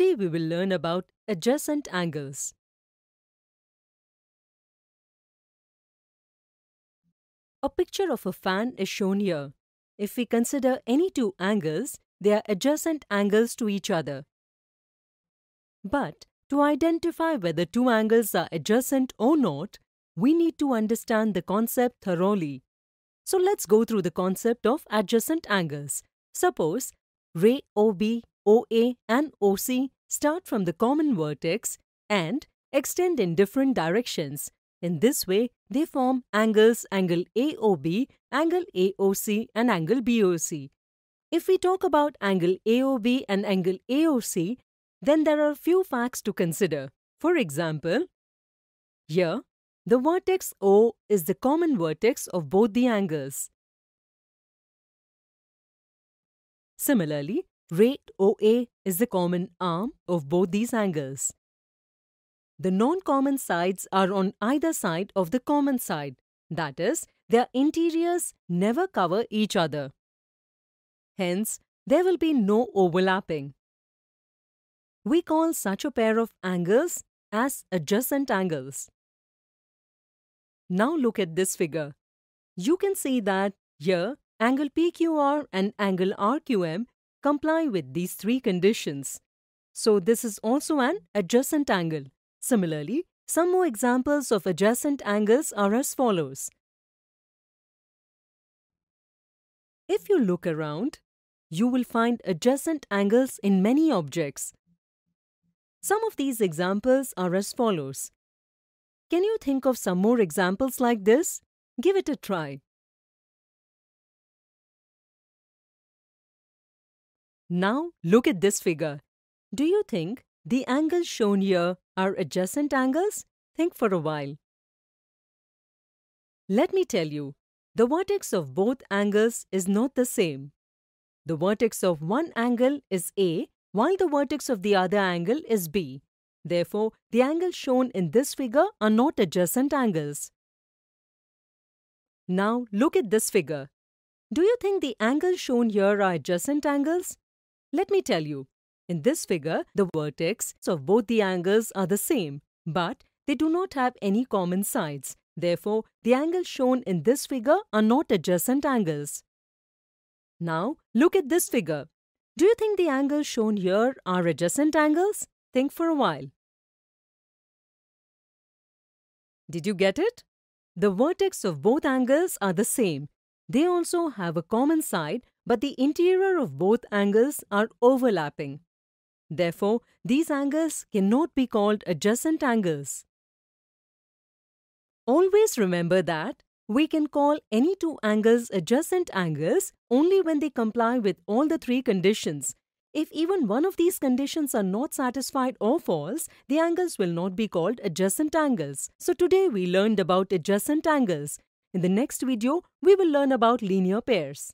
we will learn about adjacent angles. A picture of a fan is shown here. If we consider any two angles, they are adjacent angles to each other. But to identify whether two angles are adjacent or not, we need to understand the concept thoroughly. So let's go through the concept of adjacent angles. Suppose ray OB, OA and OC start from the common vertex and extend in different directions. In this way, they form angles angle AOB, angle AOC and angle BOC. If we talk about angle AOB and angle AOC, then there are few facts to consider. For example, here, the vertex O is the common vertex of both the angles. Similarly, ray OA is the common arm of both these angles. The non-common sides are on either side of the common side. That is, their interiors never cover each other. Hence, there will be no overlapping. We call such a pair of angles as adjacent angles. Now look at this figure. You can see that here angle PQR and angle RQM comply with these three conditions. So this is also an adjacent angle. Similarly, some more examples of adjacent angles are as follows. If you look around, you will find adjacent angles in many objects. Some of these examples are as follows. Can you think of some more examples like this? Give it a try. Now look at this figure. Do you think the angles shown here are adjacent angles? Think for a while. Let me tell you, the vertex of both angles is not the same. The vertex of one angle is A while the vertex of the other angle is B. Therefore, the angles shown in this figure are not adjacent angles. Now look at this figure. Do you think the angles shown here are adjacent angles? Let me tell you, in this figure, the vertex of both the angles are the same, but they do not have any common sides. Therefore, the angles shown in this figure are not adjacent angles. Now, look at this figure. Do you think the angles shown here are adjacent angles? Think for a while. Did you get it? The vertex of both angles are the same. They also have a common side, but the interior of both angles are overlapping. Therefore, these angles cannot be called adjacent angles. Always remember that we can call any two angles adjacent angles only when they comply with all the three conditions. If even one of these conditions are not satisfied or false, the angles will not be called adjacent angles. So today we learned about adjacent angles. In the next video, we will learn about linear pairs.